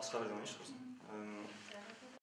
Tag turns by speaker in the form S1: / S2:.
S1: басқа бірдеңе айтшы